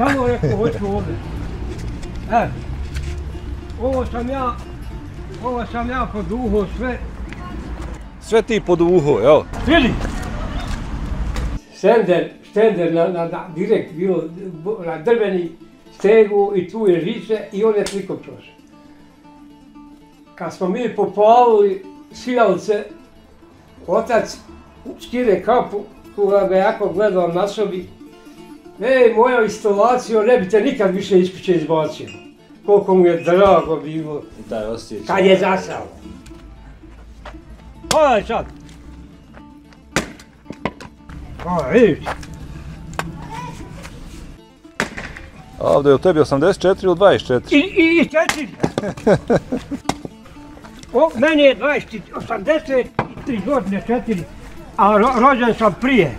Samo rekao, hoću ovdje. E, ovo sam ja, ovo sam ja poduho sve. Sve ti pod uho, evo. Vidi! Stender, stender na, na, na direkt bio na drveni stegu i tu je žice i on je prikopčao se. Kad smo mi poplavili sijalice, otac skire kapu, koga ga jako gledao na sobi, Ej, moja instalacija, ne bi te nikad više iz kuće izbacio. Koliko mu je drago bilo, I taj osjećaj. kad je zasao. Hvala sad. Hvala, vidiš. A ovdje je u tebi 84 ili 24? I, i, i četiri. o, meni je 20, 83 godine, četiri. A ro, rođen sam prije.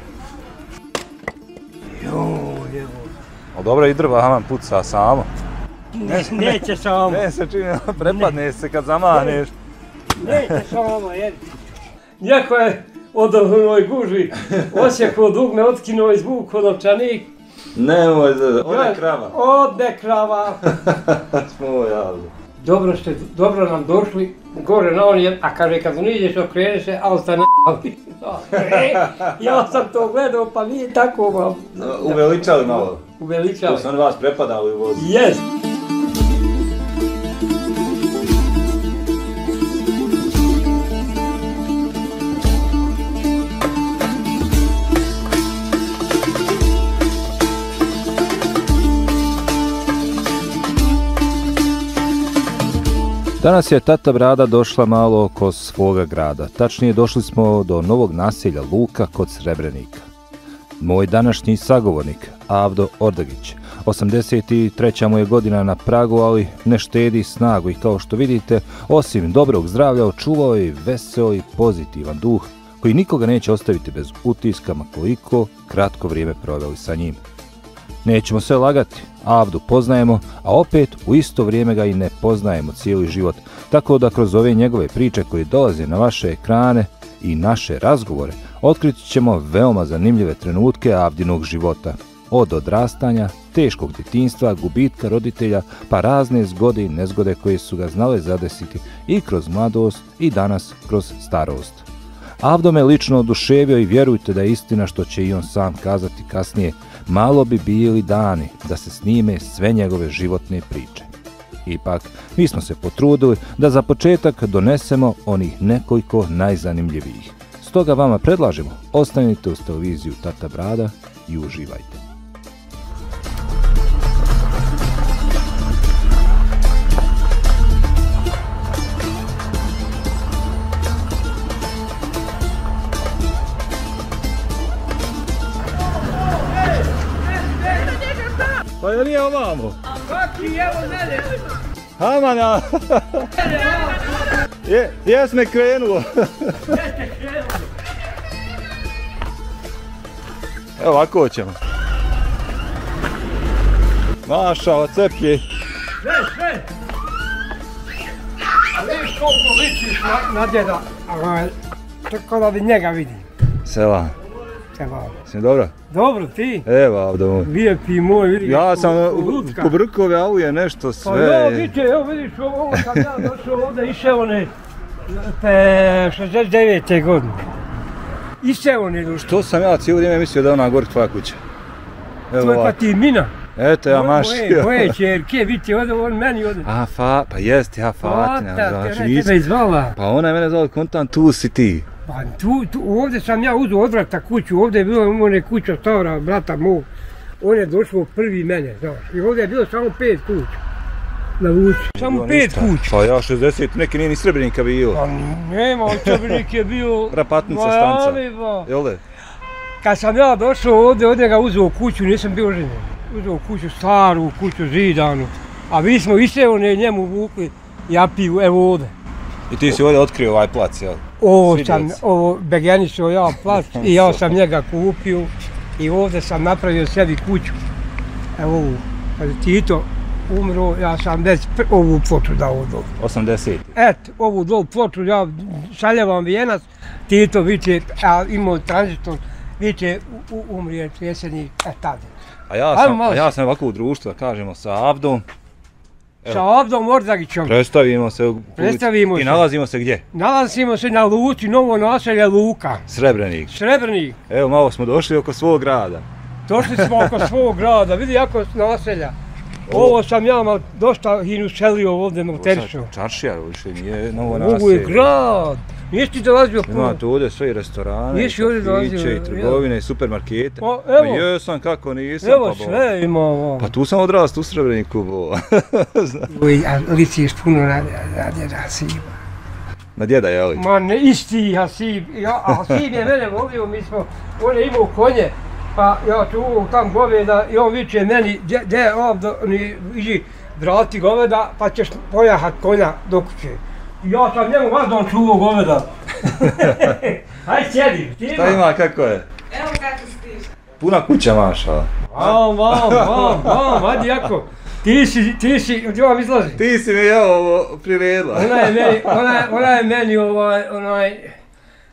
O dobro i drva, haman puca samo. Ne, neće samo. Ne se čini, prepadne se kad zamaneš. Neće samo, jer... Njako je od onoj gužvi osjekao dugme, otkinuo iz buku novčanik. Nemoj, ona Ja- krava. Ode krava. Smo javli. Dobro ste, dobro nam došli, gore na on, a kaže kad niđeš okrene se, a ostane e, Ja sam to gledao, pa nije tako vam Uveličali malo. Uveličali. To su oni vas prepadali u vozu. Jest. Danas je tata Brada došla malo oko svoga grada. Tačnije došli smo do novog naselja Luka kod Srebrenika. Moj današnji sagovornik, Avdo Ordagić, 83. mu je godina na pragu, ali ne štedi snagu i kao što vidite, osim dobrog zdravlja, očuvao je i veseo i pozitivan duh koji nikoga neće ostaviti bez utiska, koliko kratko vrijeme proveli sa njim. Nećemo se lagati, Avdu poznajemo, a opet u isto vrijeme ga i ne poznajemo cijeli život, tako da kroz ove njegove priče koje dolaze na vaše ekrane i naše razgovore, otkrit ćemo veoma zanimljive trenutke Avdinog života. Od odrastanja, teškog djetinstva, gubitka roditelja, pa razne zgode i nezgode koje su ga znale zadesiti i kroz mladost i danas kroz starost. Avdo me lično oduševio i vjerujte da je istina što će i on sam kazati kasnije, malo bi bili dani da se snime sve njegove životne priče. Ipak, mi smo se potrudili da za početak donesemo onih nekoliko najzanimljivijih. Stoga vama predlažemo, ostanite uz televiziju Tata Brada i uživajte. Pa je nije ovamo? Kaki, evo mene. Hamana! je, jes me krenulo. Evo ovako ćemo. Maša, ceplji. Sve, sve. A vidiš koliko ličiš na, na djeda, ovaj, tako da bi njega vidim. Sela, Evo. si dobro? Dobro, ti? Evo, ovdje moj. Lijepi moj, vidiš. Ja sam lutka. Pobrkove, a je nešto Pa sve. ja, vidite, evo vidiš, ovo sam ja došao ovdje, išao one, pe 69. godine. Išao one došao. To sam ja cijelo vrijeme mislio da je ona gori tvoja kuća. Evo To je pa ovako. ti mina. Eto ja mašio. Moje, moje čerke, vidite, ovdje on meni ovdje. A, fa, pa jest, ja Fatina, Fata, znači, te nis- tebe izvala. Pa ona je mene zvala kontan, tu si ti. Pa tu, tu, ovdje sam ja uzeo odvrata kuću, ovdje je bilo one kuća stara, brata mog. On je došao prvi mene, znaš. I ovdje je bilo samo pet kuća. Na Vuči. Samo pet kuća. Pa ja 60, neki nije ni Srebrenika bilo. Pa nema, očebrnik je bio... Rapatnica stanca. Jel da? Kad sam ja došao ovdje, od njega uzeo kuću, nisam bio ženjen. Uzeo kuću staru, kuću zidanu. A mi smo iste one njemu vukli japiju, evo ovdje. I ti si ovdje otkrio ovaj plac, jel? Ovo sam, ovo begenišao ja plac i ja sam njega kupio i ovdje sam napravio sebi kuću. Evo ovu, kad je Tito umro, ja sam već ovu ploču dao dol. 80. Et, ovu dol ploču, ja šaljevam vijenac, Tito viče, a imao tranzitor, u- umrije predsjednik, e tada. A ja sam, a ja sam ovako u društvu, da kažemo, sa Avdom. Sa Avdom Ordagićom. Predstavimo se u Predstavimo I se. nalazimo se gdje? Nalazimo se na Luci, novo naselje Luka. Srebrenik. Srebrnik. Evo, malo smo došli oko svog grada. Došli smo oko svog grada, vidi jako naselja. Ovo sam ja mal dosta hinu selio ovdje na Terišu. Čaršija, više nije novo Ovo je naselje. grad. Nisi ti dolazio puno. Ima tu ovdje sve i restorane, Nisi i kafiće, i trgovine, i supermarkete. O, Pa evo. jesam, kako nisam, Evo pa sve ima ovo. Pa tu sam odrast u Srebreniku, bo. Uj, a liciješ puno radi, radi Hasiba. Na djeda, jeli? Ma ne, isti Hasib. Ja, Hasib je mene volio, mi smo, on je imao konje, pa ja tu tam goveda i on viče meni, gdje, gdje ovdje, ni, iđi, vrati goveda, pa ćeš pojahat konja do kuće. I Ja sam njemu vazdan čuvao goveda. Haj sjedi, ti Šta ima, kako je? Evo kako stiš. Puna kuća maša. Vam, vam, vam, vam, ajde jako. Ti si, ti si, od vam izlazi. Ti si mi evo ovo priredila. Ona je meni, ona, je- ona je meni ovaj, onaj,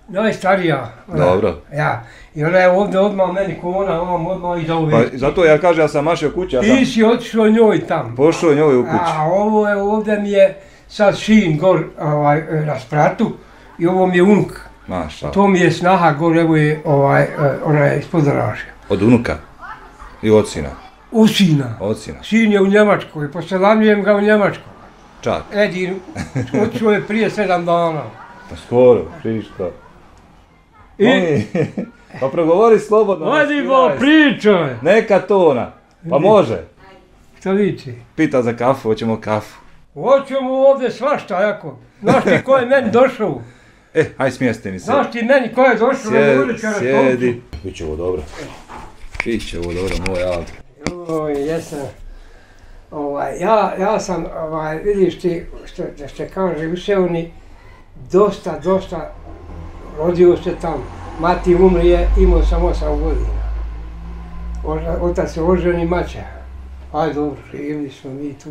najstarija. Ona, Dobro. Ja, i ona je ovdje odmah meni ko ona, odmah iza Pa ove. zato ja kažem, ja sam mašio kuće, ja sam Ti si otišao njoj tam. pošao njoj u kuću. A ovo je, ovdje mi je sad sin gor ovaj, na spratu i ovo mi je unuk. Maša. To mi je snaha gor, evo je ovaj, eh, ona je ispod Raša. Od unuka. I od sina. U sina. Od sina. Sin je u Njemačkoj, poselamljujem ga u Njemačkoj. Čak. Edin, otišao je prije sedam dana. Pa skoro, friško. I, pa progovori slobodno. ajde bo, pričaj. Neka tona. Pa može. Šta vici? Pita za kafu, hoćemo kafu. Hoćemo ovdje svašta, jako. Znaš ti ko je meni došao? E, aj smijesti mi se. Znaš ti meni ko je došao Sjedi, sjedi. Biće ovo dobro. Biće ovo dobro, moj Aldo. Oj, jesam. Ovaj, ja, ja sam, ovaj, vidiš ti, što, da se kaže, u Seoni, dosta, dosta, rodio se tamo. Mati umrije, imao sam 8 godina. Oža- Otac se oženi mača. Aj dobro, živjeli smo mi tu.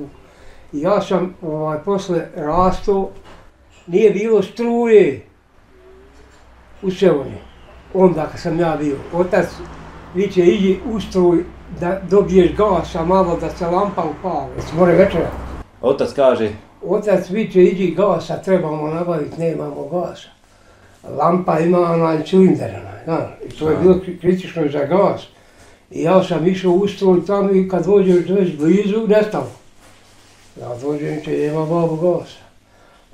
I ja sam ovaj, posle rastao, nije bilo struje u Seoni. Onda kad sam ja bio. Otac viće iđi u struj da dobiješ gasa malo da se lampa upali. Jesi more večera? Otac kaže, Otac viće iđi gasa, trebamo nabaviti, nemamo gasa. Lampa ima onaj cilindar, onaj, znaš, i to je bilo kri- kritično za gas. I ja sam išao u struj tamo i kad dođem već blizu, nestalo. Ja dođem će nema babu gasa.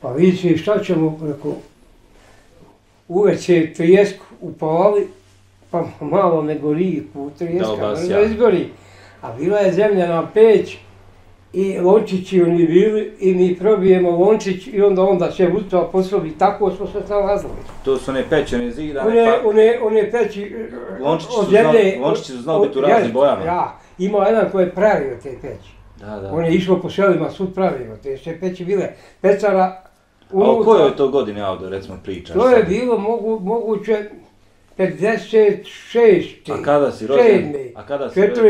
Pa viće šta ćemo, rekao, uveće trijesku upali, pa malo ne gori u trijeska, ne izgori. A bila je zemljana peć i lončići oni bili i mi probijemo lončić i onda onda se ustava poslovi, tako smo se snalazili. to su one pećene zidane, One, pa... one, one peći e, Lončići su zemlje... znali- lončići su znali biti u raznim ja, bojama. Ja, imao jedan koji je pravio te peći. Da, da. On je išao po selima, sud pravio te sve peći bile. Pecara A o kojoj to godini Aldo, recimo, pričaš? To je sad? bilo mogu, moguće 56. A kada si rođen? A kada si rođen?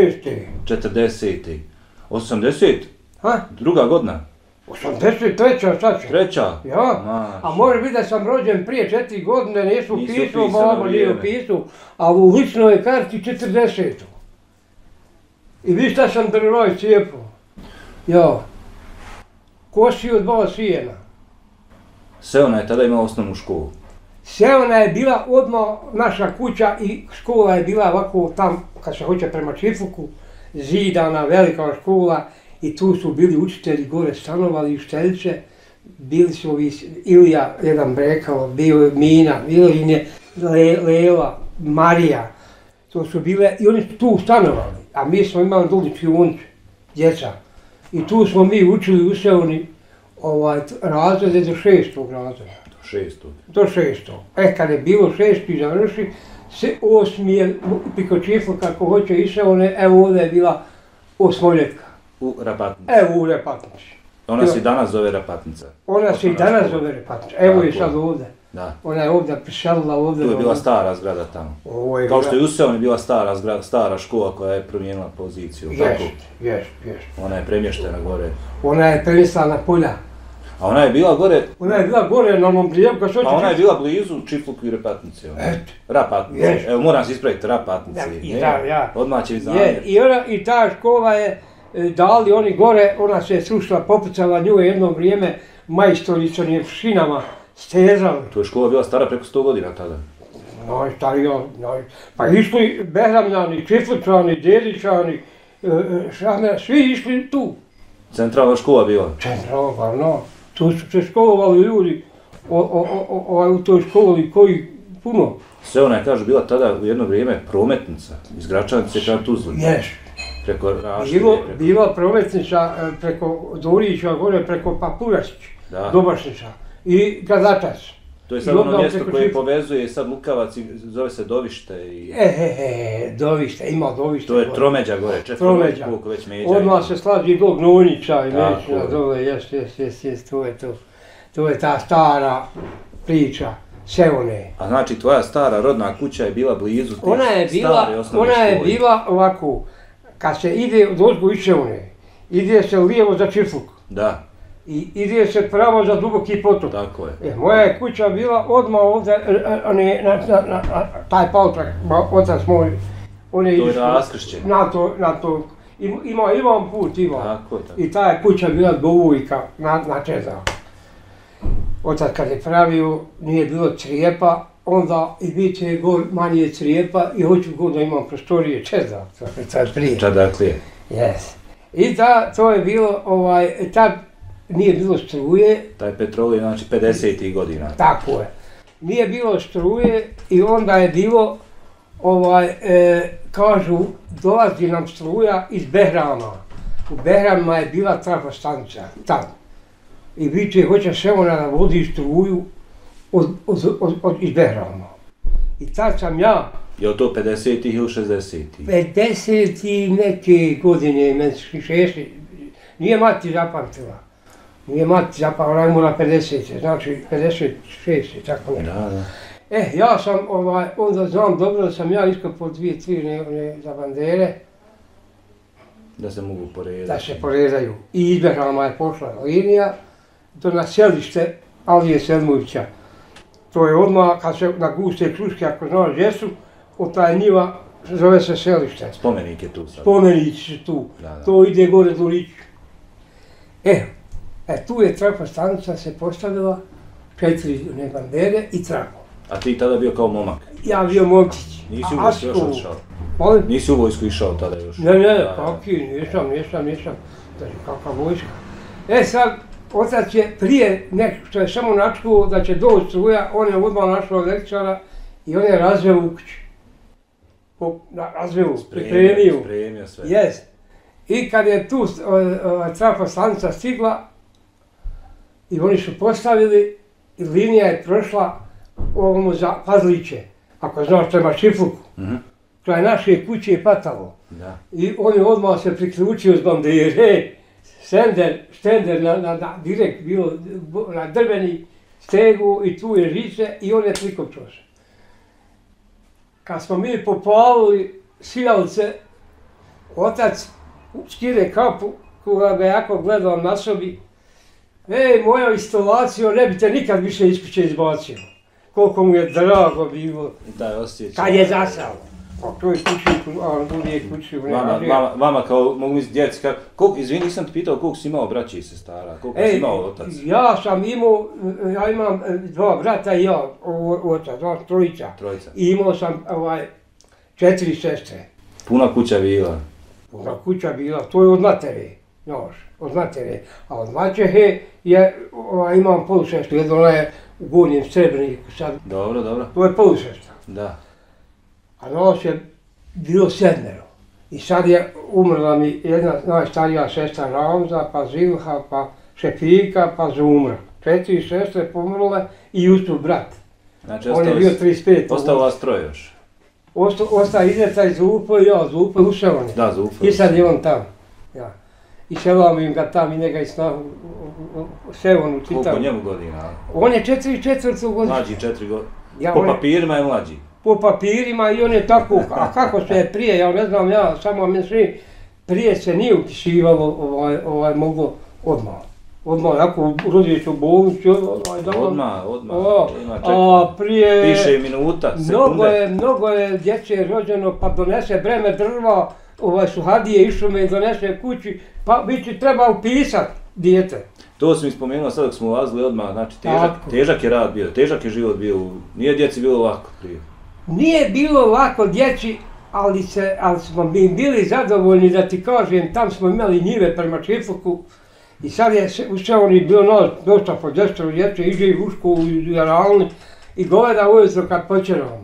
40. 40. 80. Ha? Druga godina? 83. šta će? Treća? Ja, Maš. a može biti da sam rođen prije četiri godine, nisu pisao, babo nije upisao, a u ličnoj karti 40. I vi šta sam drvoj cijepo? Ja. Kosio dva sijena. Seona je tada imao osnovnu školu. Seona je bila odmah naša kuća i škola je bila ovako tam, kad se hoće prema Čifluku, zidana, velika škola i tu su bili učitelji gore stanovali, učiteljice, bili su ovi, Ilija, jedan brekao, bio je Mina, Ilin je Le, Lela, Marija, to su bile, i oni su tu stanovali, a mi smo imali doli čionče, djeca. I tu smo mi učili u Seoni ovaj, razrede do šestog razreda Do šestog. do šesto. E, kad je bilo šesti završi, se osmi je priko čifla kako hoće išao, one, evo ovdje je bila osmoljetka. U Rapatnici. Evo u Repatnici. Ona se i danas zove Rapatnica. Ona se i danas škola. zove Repatnica. Evo je sad ovdje. Da. Ona je ovdje priselila ovdje. Tu je bila stara zgrada tamo. Ovo je Kao što je u Seoni bila stara zgrada, stara škola koja je promijenila poziciju. Jest, jest, jest. Ona je premještena gore. Ona je premisla na polja. A ona je bila gore, Ona je bila gore na onom brijegu, kad se a ona je bila blizu Čifluku i Repatnice. ono. Eto. Rapatnice, Jest. evo moram se ispraviti, Rapatnice. Ja, i Ne, da, ja. Odmah će mi Je, zamjeriti. i, ona, I ta škola je e, dali oni gore, ona se je srušila, popucala nju je jedno vrijeme, majstori sa nje šinama stezali. Tu je škola bila stara preko 100 godina tada. Noj, starija, noj. Pa išli Behramljani, Čifličani, Dedičani, e, e, šahme, svi išli tu. Centralna škola bila. Centralno, pa no. Tu su se školovali ljudi o, o, o, o, ovaj, u toj školi koji puno. Sve ona je, kažu, bila tada u jedno vrijeme prometnica iz Gračanice ka Tuzli. Ješ. Preko Raške. Bilo, preko... bila prometnica e, preko Dorića, gore preko Papurašić, Da. Dobašnica i Gazatac. To je sad I ono mjesto koje Čif- povezuje sad Lukavac i zove se Dovište i... E, e, e, Dovište, ima Dovište. To je. Tromeđa gore, četvrlo koliko već međa. Odmah se do Gnojnića i Tako Mećina je. dole, jes, jes, jes, jes, to je to. To je ta stara priča, Sevone. A znači tvoja stara rodna kuća je bila blizu tih Ona je bila, ona je škole. bila ovako, kad se ide od ozgo iz ide se lijevo za Čifluk Da, i ide se pravo za Duboki potok. tako je. E, moja je kuća bila odmah ovdje, e, e, on je, na, na, na, na, taj paltrak, otac moj, on je išao na to, na to, ima, ima, imam put, ima. Tako je, tako. I ta je kuća bila govujka na, na čezao. Otac kad je pravio, nije bilo crijepa, onda i bit će gor manje crijepa i hoću god da imam prostorije prije. Čadaklije. Yes. I ta, to je bilo, ovaj, tad nije bilo struje, Taj petrol je znači 50. godina. Tako je. Nije bilo struje i onda je bilo, ovaj, e, kažu, dolazi nam struja iz Behrama. U Behramima je bila trafostanica, tamo. I viče, hoće se ona da vodi struju od, od, od, od, iz Behrama. I tad sam ja, Je to 50. ili 60. 50 i neke godine, meni 60, nije mati zapamtila. Nije mati zapamtila, ona je imala 50, znači 56, tako ne. Da, da. E, ja sam, ovaj, onda znam dobro da sam ja iskopao dvije, tri ne, one za bandere, Da se mogu poredati. da se poredaju. I izbježama je pošla linija do naselište Alije Selmovića. To je odmah, kad se na guste kruške, ako znaš gdje su, od taj njiva zove se selište. Spomenik je tu sad. Spomenici su tu. Da, da. To ide gore do Liču. E, e, tu je trafostanica se postavila, četiri ne bandere i trako. A ti tada bio kao momak. Ja bio momčić. Nisi u vojsku još otišao. Molim? Nisi u vojsku išao tada još. Ne, ne, Da, da. kakvi, nisam, nisam, nisam. Znači, kakva vojska. E sad, otac je prije nek što je samo načuo da će doći struja, on je odmah našao električara i on je razveo u kući. Po, na, razveo, pripremio. Spremio sve. Jes. I kad je tu o, o, trafostanica stigla i oni su postavili i linija je prošla ovomu za Pazliće. Ako znaš prema Šifluku. Mhm. Kraj naše kuće je patalo. Da. I on je odmah se priključio s bandere. Stender, stender na, na, na direkt bilo na drveni stegu i tu je žice i on je prikopčao se. Kad smo mi poplavili sijalce, otac skire kapu, koga ga jako gledao na sobi, Ej, moja instalacija, ne bi te nikad više iz kuće izbacio. Koliko mu je drago bilo, I taj osjećaj. kad je zasao. A to je kući, a on bude kući Vama, vama, vama kao, mogu misliti djeci, kako, koliko, izvini, nisam te pitao koliko si imao braći i sestara, koliko si Ej, imao otac? ja sam imao, ja imam e, dva brata i ja, o- otac, dva, trojica. Trojica. I imao sam ovaj, četiri sestre. Puna kuća bila. Puna kuća bila, to je od matere, znaš, od matere. A od maćehe je, ovaj, imam polusestru, jedna ona je u gornjem srebrniku sad, Dobro, dobro. to je polusestra. Da. A nas je bilo sedmero. I sad je umrla mi jedna najstarija sestra Ramza, pa Zilha, pa Šefika, pa Zumra. Četiri sestre pomrle i Jusuf brat. Znači, On je bio si- 35. ostalo vas troje još. Osta, osta ide taj Zupo i ja, Zupo je ušao on. je. Da, za UFO. I sad je on tam. Ja. I selam im ga tam i njega i snahu u, u, u Sevonu Koliko čitam. njemu godina? On je četiri četvrtu godinu. Mlađi četiri godine. Ja, Po on je- papirima je mlađi. po papirima i on je tako, a kako se je prije, ja ne znam ja, samo mislim, prije se nije upisivalo ovaj, ovaj moglo odmah. Odmah, ako rodio se u bolnicu, ovaj, da on- Odmah, odmah. O, Ima a prije... Više minuta, Mnogo sekunde. je, mnogo je djece rođeno, pa donese breme drva, ovaj suhadije išlo me i donese kući, pa bi ti treba upisat dijete. To sam ispomenuo sad dok smo ulazili odmah, znači težak, Tako. težak je rad bio, težak je život bio, nije djeci bilo lako prije. Nije bilo lako djeci, ali, se, ali smo mi bili zadovoljni da ti kažem, tam smo imali njive prema Čifuku i sad je se- u Seoni bilo nas dosta po desetoro djece, iđe i Vuško u Jaralni i goveda ujutro kad počeramo.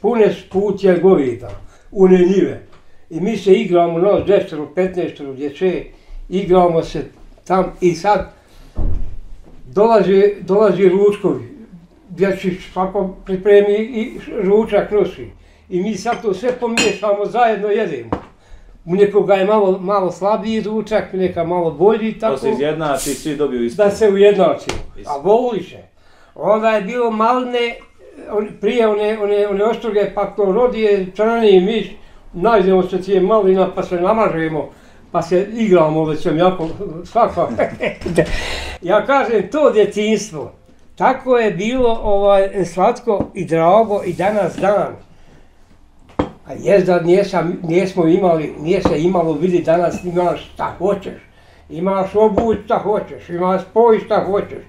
Pune sputje govida, une njive. I mi se igramo, nas desetoro, petnaestoro djece, igramo se tam i sad dolazi, dolazi ručkovi, gdje će svako pripremi i ručak nosi. I mi sad to sve pomiješamo, zajedno jedemo. U nekoga je malo, malo slabiji ručak, neka malo bolji, To tako se izjednači svi dobiju isto. da se ujednačimo. Is- A voli se. Onda je bilo malne, prije one, one, one ostruge, pa to rodije crni miš, najdemo se cije malina, pa se namažemo, pa se igramo već sam jako, svako. ja kažem, to djetinstvo, tako je bilo ovaj, slatko i drago i danas dan. A jest da nijesmo imali, nije se imalo vidi danas imaš šta hoćeš. Imaš obuć šta hoćeš, imaš spoj šta hoćeš.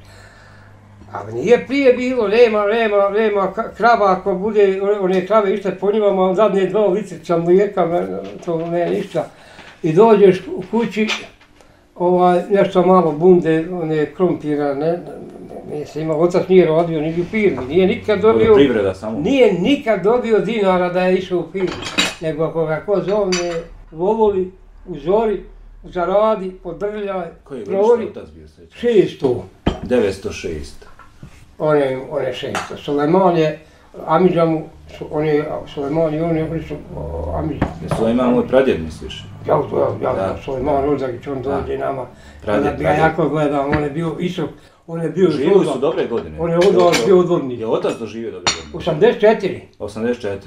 Ali nije prije bilo, nema, nema, nema krava, ako bude one- krave išta po njima, ma zadnje dva liceća mlijeka, to ne ništa. I dođeš u kući, ovaj, nešto malo bunde, one krompira, ne, se imao, otac nije radio ni u firmi, nije nikad dobio, samo. nije nikad dobio dinara da je išao u firmu, nego ako ga ko zovne, vovoli, u zori, zaradi, podrljaj, Koji je provori, godišnji otac bio srećan? 600. 906. One, one šesto. Suleman je, Amidža mu, su, on je, Suleman i oni, oni su o, Amidža. Jesu ima moj pradjed misliš? Ja, ja, ja, Da, Suleman. Rozagić, on dođe nama. Pradjed, bi ja pradjed. jako gledam, on je bio isok, on je bio Živjeli žuda. su dobre godine. On je odvor, bio odvornik. Je otac doživio dobre godine? 84. 84.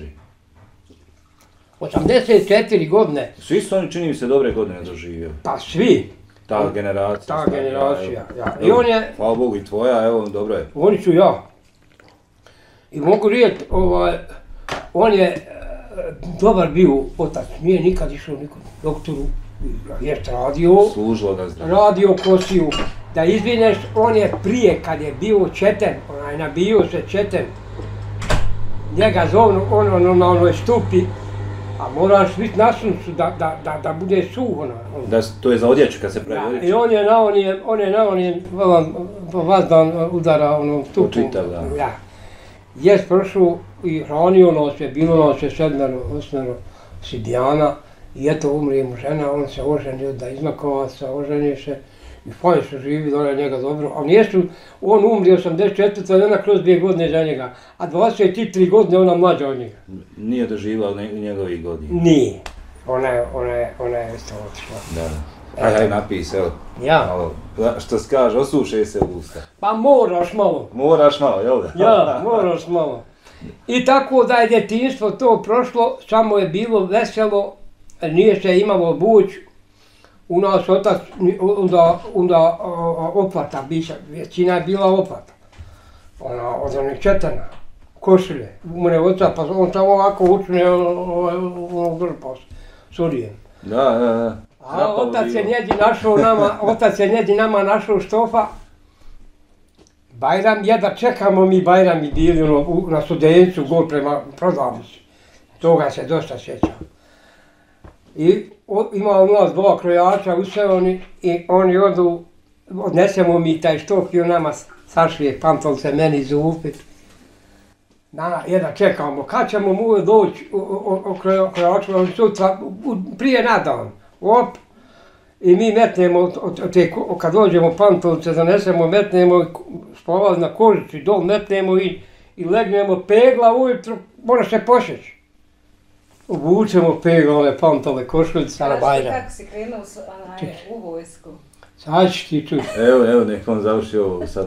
84 godine, Svi su oni, čini mi se, dobre godine doživjeli. pa svi, Ta generacija. ta generacija. evo. Ja. I Evo, on je, Hvala Bogu i tvoja, evo, dobro je. oni su ja. I mogu reći, ovaj, on je e, dobar bio otac, nije nikad išao nikom doktoru, jest radio, Služilo ga zdravo. radio kosiju, da izvineš, on je prije kad je bio četen, onaj nabio se četen, njega zovnu on, on, na onoj stupi, a moraš biti na suncu da, da, da, da bude suho. Na, on. Da, to je za odjeću kad se pravi Ja, I on je na onim, on je na onim, vam, po vazdan udara onom stupu. Učitav, da. Ja. Jes prošao i hranio nas je, bilo nas je sedmero, osmero sidijana. I eto umrije mu žena, on se oženio da iznakovaca, oženio se. I su živi, dole njega dobro. A nijesu, on umri 84, a ona kroz dvije godine za njega. A 23 godine ona mlađa od njega. Nije doživjela ne, njegovih godina. Nije. Ona je, ona je, ona je isto otišla. Da, da. Aj, aj, napis, evo. Ja. Malo, što se kaže, osuše se usta. Pa moraš malo. Moraš malo, jel da? Ja, moraš malo. I tako da je djetinstvo to prošlo, samo je bilo veselo, nije se imalo buć. U nas otac, onda, onda o, o, oplata, biša, većina je bila oplata. Ona, od onih četana, košulje. U mene oca, pa on samo ovako učne, ono grpa s urijem. Da, da, da. A otac je njedi našao nama, otac je njedi nama našao štofa. Bajram, jedva čekamo mi Bajram i bili ono, u, na studencu, gol prema prodavnici. Toga se dosta sjećam. I o, ima u nas dva krojača u Seoni i oni odu, odnesemo mi taj štof i on nama sašije pantolce meni za upit. Na, jedan čekamo, kad ćemo mu doći u, u, u krojaču, on sutra, prije na. Op, i mi metnemo, od, te, kad dođemo pantolce, zanesemo, metnemo, spavali na kožici, dol metnemo i, i legnemo pegla ujutro, mora se pošeći. Obučemo pegla, ove pantole, košuljice na Kaži bajram. kako si krenuo s- onaj, u vojsku. Sad ću ti čuti. Evo, evo, nek on završi ovo sad.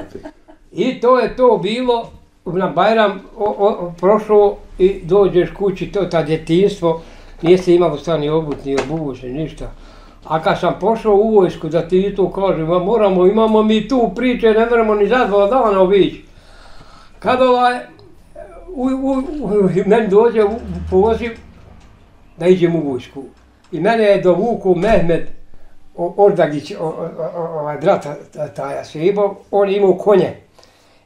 I to je to bilo, na Bajram o, o, prošlo i dođeš kući, to ta djetinstvo, nije se imalo obut, ni obuć, ni ništa. A kad sam pošao u vojsku, da ti to kažem, ma moramo, imamo mi tu priče, ne moramo ni za dva dana obići. Kad ovaj, u, u, u, meni dođe u poziv da iđem u vojsku. I mene je dovuku Mehmed Ordagić, ovaj brat taja Sebo, on je imao konje.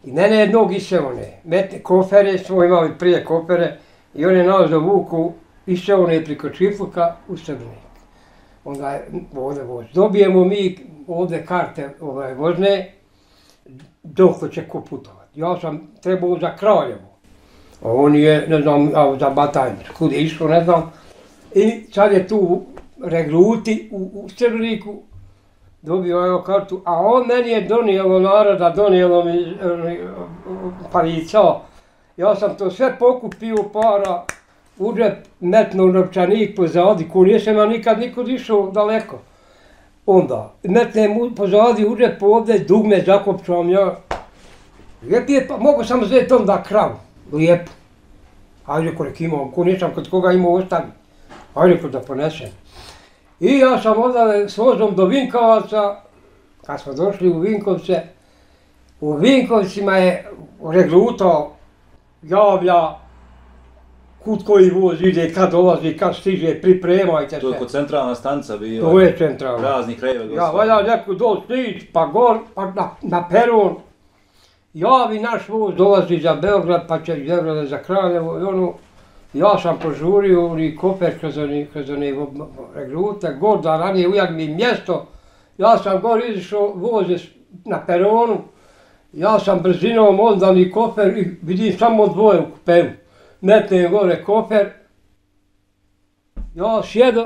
I mene je nog išao one, metne kofere, smo imali prije kofere, i on je nas dovuku, išao one priko Čifluka u Srbnik. Onda je ovdje voz. Dobijemo mi ovdje karte ovaj, vozne, dok će ko putovat. Ja sam trebao za Kraljevo. A on je, ne znam, za Batajnicu, kud je išao, ne znam. I sad je tu regruti u, u Srbniku, dobio evo kartu, a on meni je donijelo naroda, donijelo mi eh, eh, palicao. Ja sam to sve pokupio para, u džep metnuo novčanik pozadi, ko nije se ma nikad nikud išao daleko. Onda, metnem u- pozadi u džep ovdje, dugme zakopčavam ja. Lijep je, pa mogu sam uzeti onda kravu, lijepo. Ajde, koliko imam, ko nisam kod koga imao ostavi. Kod da ponesem. I ja sam odale s vozom do Vinkovaca, kad smo došli u Vinkovce, u Vinkovcima je regruto javlja kud koji voz ide, kad dolazi, kad stiže, pripremajte To je se. kod centralna stanca bila. To je centralno. Raznih krajeva Ja, valja neku doći stić, pa gor, pa na, na peron. Javi naš voz dolazi za Beograd, pa će iz Beograda za Kraljevo i ono, ja sam požurio oni koper kroz oni, kroz oni regrute, gor da ranije ujak mi mjesto. Ja sam gor izišao, voz je s- na peronu, ja sam brzinom onda ni kofer i vidim samo dvoje u kupevu. Metnem gore kofer, ja sjedo,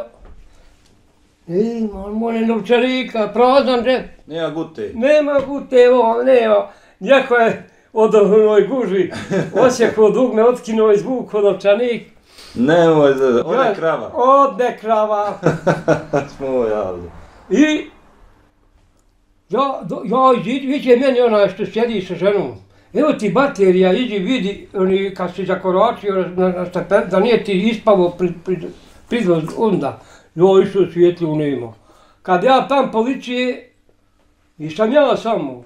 ima mone novčarika, prazan džep, Nema gute. nema gute, ovo, nema. Njeko je od onoj gužvi osjekao dugme, otkinuo izvukao novčanik. Nemoj da... Ona Ja- krava. Ode krava. Smo javili. I ja, do, ja viće meni onaj što sjedi sa ženom. Evo ti baterija, iđi vidi, oni, kad si zakoračio na, na stepen, da nije ti ispavo pri, pri, pridvoz onda. Jo, išao svijetlu nema. Kad ja tam policije, nisam ja samo.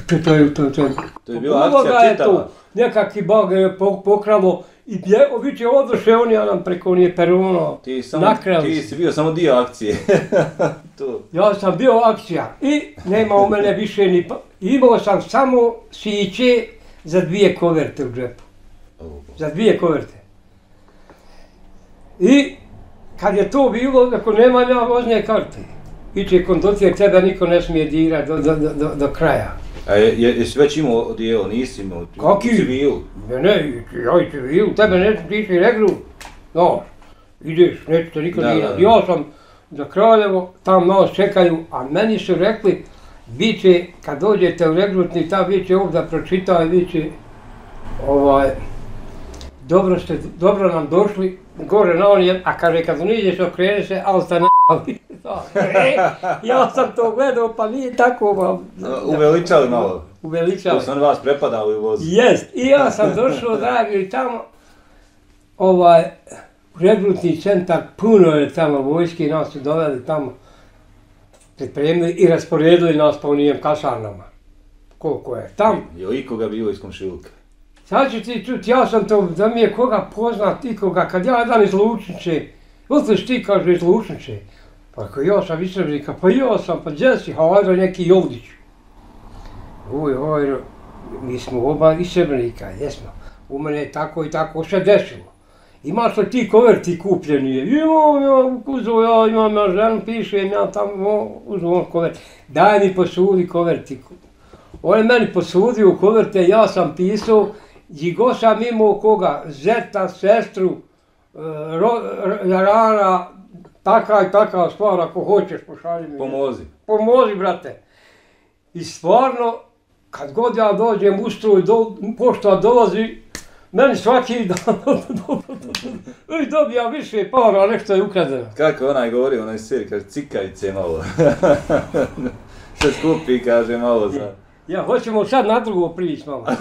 To, to, je- to, to, To je bila Uloga akcija je čitava. tu. Nekakvi bog je po- pokralo i bje, oviće odoše oni, ja nam preko nije peruno. Ti, samo, Nakrali ti si bio samo dio akcije. to. Ja sam bio akcija i nema u mene više ni pa... Imao sam samo siće za dvije koverte u džepu. Za dvije koverte. I kad je to bilo, ako nemam ja vozne karte, iće kondotir, tebe niko ne smije dirati do, do, do, do, do kraja. A je, je, jesi već imao odijelo, nisi imao? Kaki? Civil. Ne, ne, ja i civil, tebe ne ti si regru. No, ideš, neće te dirati. da. Ja sam za Kraljevo, tam nas čekaju, a meni su rekli, vi će, kad dođete u regrutni, ta vi će ovdje pročitao i vi će, ovaj, dobro ste, dobro nam došli, gore na on, a kaže, kad niđeš, okrene se, ali ste na e, ja sam to gledao, pa nije tako, ba, Uveličali malo. uveličali. To su oni vas prepadali u vozu. Jest, i ja sam došao dragi i tamo, ovaj, regrutni centar, puno je tamo vojske, nas su doveli tamo, pripremili i rasporedili nas po unijem kasarnama. Koliko je tam. Je li ikoga bilo iz komšiluka? Sad ću ti čuti, ja sam to, da mi je koga poznat ikoga, kad ja dan iz Lučnice, Utliš ti kaže iz Lučnice, pa ako ja sam iz Srbnika, pa ja sam, pa gdje si, hajde neki Jovdić. Uj, oj, mi smo oba iz Srbnika, jesmo. U mene je tako i tako se desilo. Imaš li ti koverti kupljeni? Imam ja, uzeo ja, imam ja ženu, pišem ja tamo, uzeo on koverti. Daj mi posudi koverti. On je meni posudio koverte, ja sam pisao, Žigo sam imao koga, zeta, sestru, e, ro, r- rana, taka i taka stvar, ako hoćeš, pošalji mi. Pomozi. Pomozi, brate. I stvarno, kad god ja dođem u stroj, do, pošta dolazi, meni svaki dan i dobija više para, nešto je ukradeno. Kako onaj govori, onaj sir, kaže cikajice malo. Se skupi, kaže malo za... Ja, hoćemo sad na drugo prići malo.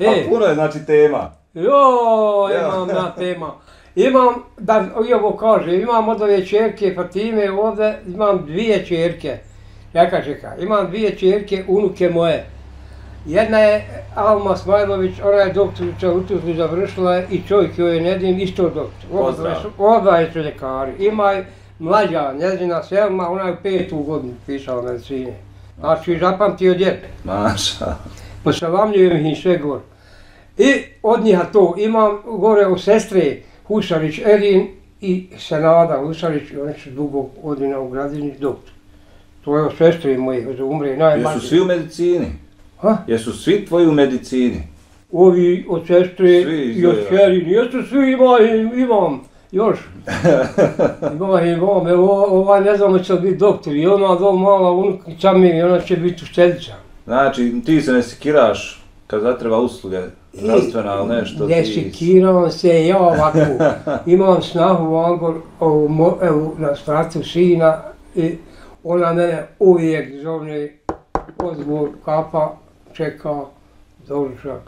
E, A puno je znači tema. Jo, imam ja tema. Imam, da i ovo kaže, imam od ove čerke Fatime ovdje, imam dvije čerke. Čekaj, čekaj, imam dvije čerke, unuke moje. Jedna je Alma Smajlović, ona je doktorica u Tuzli završila i čovjek joj je Nedim isto doktor. Pozdrav. Oba su ljekari. Ima mlađa, njezina Selma, ona je u petu godinu pisala medicine. Znači, zapamtio djed. Maša. Posalamljujem im sve gore. I od njiha to imam gore u sestre Husarić Edin i Senada Husarić, oni su dugo godina u gradini doktor. To je od sestre moje, da umre najmanje. Jesu svi u medicini? Ha? Jesu svi tvoji u medicini? Ovi od sestre Svi i od čeri, nijesu svi ima, imam, još. Ima, imam, evo, ovaj ne znamo će biti doktor i ona do mala unukica mi i ona će biti učiteljica. Znači, ti se ne sekiraš kad zatreba usluge zdravstvena ili nešto. Ne ti- sekiram se ja ovako. Imam snahu ovu, mo- evo, na stratu sina i ona mene uvijek zovne odgovor kapa, čeka, doručak.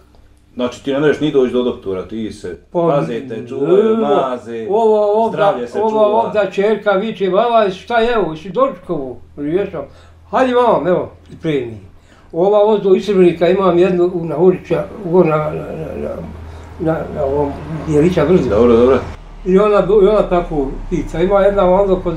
Znači, ti ne možeš ni doći do doktora, ti se Pa, paze te, čuvaju, maze, Ova ovda, zdravlje se ova čuva. ovda čerka viče, baba, šta je evo, si doručkovu? Jesam. Hajde mam, evo, pripremi. Ova ovdje iz Srbenika imam jednu u- na ulica, u na, na, na, na, na, na ovom Jelića brzu. Dobro, dobro. I ona, i ona tako pita. Ima jedna onda kod,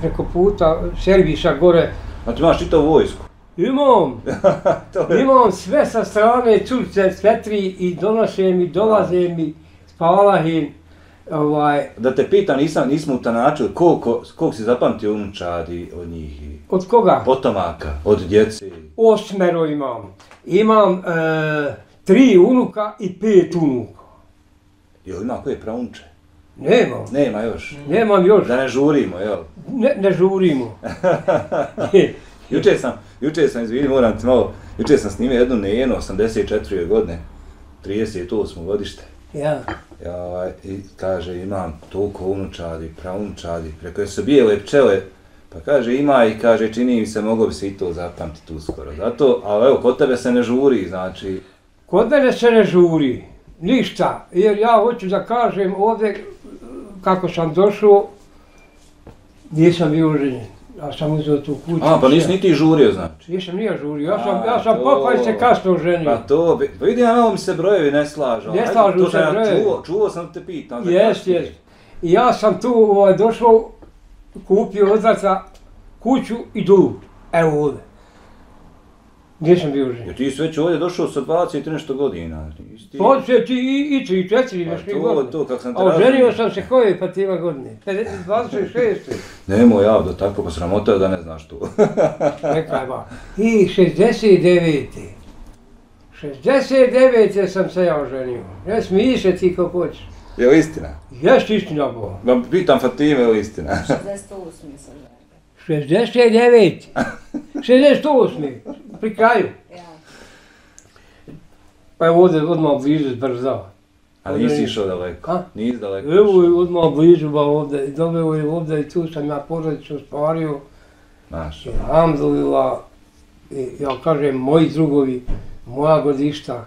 preko puta, servisa gore. Znači, imaš čitavu vojsku. Imam, imam sve sa strane curce, sve tri i donose mi, dolaze mi, spavala im. Ovaj, Da te pitam, nisam, nismo utanačili, koliko, koliko si zapamtio unučadi od njih od koga? potomaka, od djece. Osmero imam. Imam e, tri unuka i pet unuka. Jel ima koje praunče? Nemam, Nema još. nemam još. Da ne žurimo, jel? Ne, ne žurimo. Juče sam, juče sam, izvini, moram ti malo, juče sam snimio jednu nejenu, 84. godine, 38. godište. ja. Ja, i kaže, imam toliko unučadi, praunučadi, preko su bijele pčele, pa kaže, ima i kaže, čini mi se, mogo bi se i to zapamtiti uskoro. Zato, ali evo, kod tebe se ne žuri, znači, Kod mene se ne žuri, ništa, jer ja hoću da kažem ovdje kako sam došao, nisam bio ženjen. Ja sam uzeo tu kuću. a, pa nisi niti žurio, znači. Nisam nije žurio, ja sam, A, ja sam to. pokoj se kasno ženio. Pa to, pa vidi, ja malo mi se brojevi ne slažu. Ne slažu se ja brojevi. Čuo, čuo sam te Jest, kasnije. jest. I ja sam tu ovaj, došao, kupio od oca kuću i dug. Evo ovdje. Nisam bio ženjen. Jer ti si već ovdje došao sa 20 i nešto godina. Isti... Početi i, i tri, četiri, Pa nešto to, godine. to, kako sam te A oženio sam se koje pa tima godine? 50 26. Nemo ja do tako pa sramota da ne znaš to. Nekaj ba. I 69. 69. sam se ja oženio. Ne smiji se ti kako hoćeš. Je li istina? Jeste istina bo. Vam pitam Fatime, je li istina? 68. sam žena. 69. 68. Pri kraju. Pa je ovdje odmah blizu zbrza. Ali nisi išao daleko. A? Nisi daleko. Evo je odmah blizu ba ovdje. Doveo je ovdje i tu sam ja porodicu stvario. Znaš. Alhamdulillah. I ja kažem, moji drugovi, moja godišta,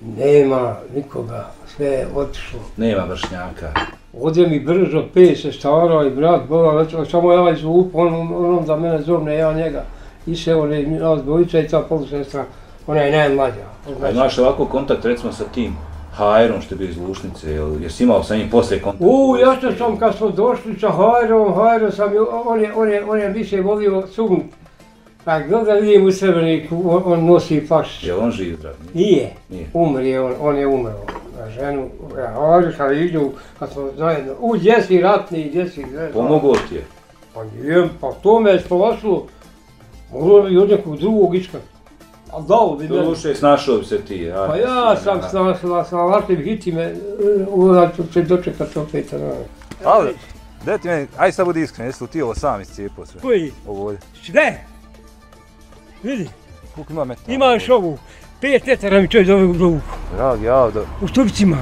nema nikoga, sve je otišlo. Nema vršnjaka. Ovdje mi brzo pet se stara i brat Boga, već, samo ja zvuk, on, onom da mene zovne, ja njega. I se on je nas dvojica i ta polusestra, ona je najmlađa. A imaš ovako kontakt recimo sa tim Hajrom što je bio iz Lušnice, jel, jesi imao sa njim poslije kontakt? U, ja što sam kad smo došli sa Hajrom, Hajro sam, on je, on je, on je više volio cugn. Pa gdje da vidim u Srebrniku, on, on nosi pašić. Jel on živ zdrav? Nije. Nije, umri on, on je umro. Ženu, ja, Hajro kad iđu, kad smo zajedno, u gdje si ratni, gdje si, gdje Pomogao ti je. Pa nije, pa to me je splasilo. Moglo bi od nekog drugog iskati. A dao bi Do meni. duše snašao bi se ti. a? Pa ja sam snašla sa vašim hitima, uvijek ću se dočekat opet. Ali, gdje ti meni, aj sad budi iskren, jesi li ti ovo sam iscijepao sve? Koji? Ovo ovdje. Sve. Vidi, Koliko ima metara? imaš ovu. Pet metara mi čovjek zove u. Dragi, ja, da, U stupicima.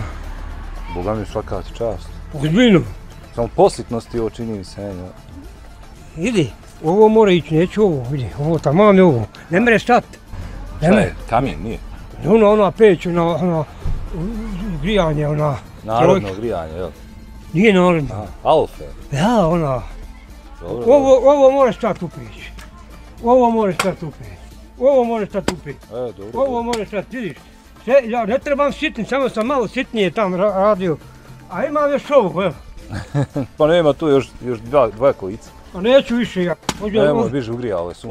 Boga mi svaka ti čast. Ozbiljno. Samo poslitnosti ovo čini mi se, ne, Vidi, ovo mora ići, neću ovo, vidi, ovo tamo je ovo. Ne mere stat. Ne Šta mere. je, kamen, nije? Ono, ona peć, ona, ona, grijanje, ona. Narodno grijanje, jel? Nije Norin. A, Alfe. Ja, ona. Dobro, Ovo, ovo mora stati u priči. Ovo mora stati u priči. Ovo u priči. dobro. E, dobro. Ovo mora stati, vidiš. Sve, ja ne trebam sitni, samo sam malo sitnije tam ra- radio. A imam još ovo, evo. Pa nema tu još, još dva, dva kolica. A neću više ja. Hođe, Nemo, hođe, biže ugrijalo je sunce.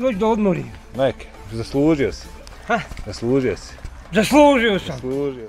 hođe da odmorim. Neke, zaslužio si. Ha? Zaslužio si. Zaslužio sam. Zaslužio.